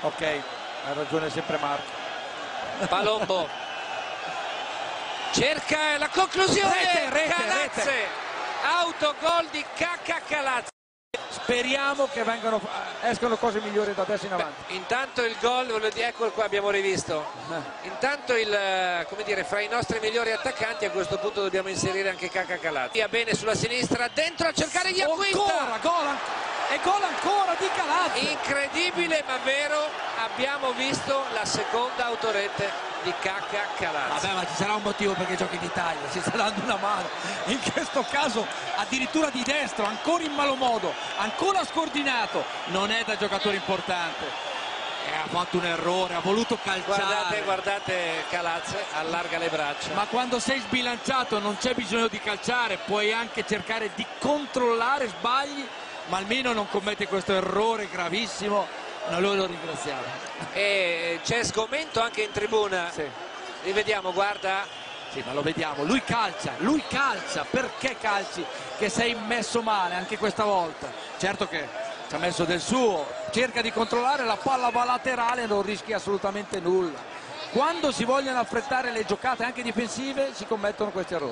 Ok, ha ragione sempre Marco. Palombo cerca la conclusione Rete, rete, Calazze rete. autogol di Cacca Calazze Speriamo che vengano, escono cose migliori da adesso in Beh, avanti. intanto il gol eccolo qua abbiamo rivisto intanto il eh, come dire fra i nostri migliori attaccanti a questo punto dobbiamo inserire anche Cacca Calazze via bene sulla sinistra dentro a cercare gli acquista Ancora, gol, e gol ancora di Calazzi. Incredibile ma vero abbiamo visto la seconda autorete di Cacca Calazze Vabbè, ma ci sarà un motivo perché giochi in Italia, si sta dando una mano. In questo caso addirittura di destro, ancora in malo modo, ancora scordinato. Non è da giocatore importante. E ha fatto un errore, ha voluto calciare. guardate guardate Calazze allarga le braccia Ma quando sei sbilanciato non c'è bisogno di calciare, puoi anche cercare di controllare sbagli, ma almeno non commette questo errore gravissimo. Noi lo ringraziamo. e c'è sgomento anche in tribuna Sì. rivediamo guarda Sì, ma lo vediamo, lui calcia, lui calcia, perché calci che sei messo male anche questa volta? Certo che ci ha messo del suo, cerca di controllare, la palla va laterale, non rischia assolutamente nulla. Quando si vogliono affrettare le giocate anche difensive si commettono questi errori.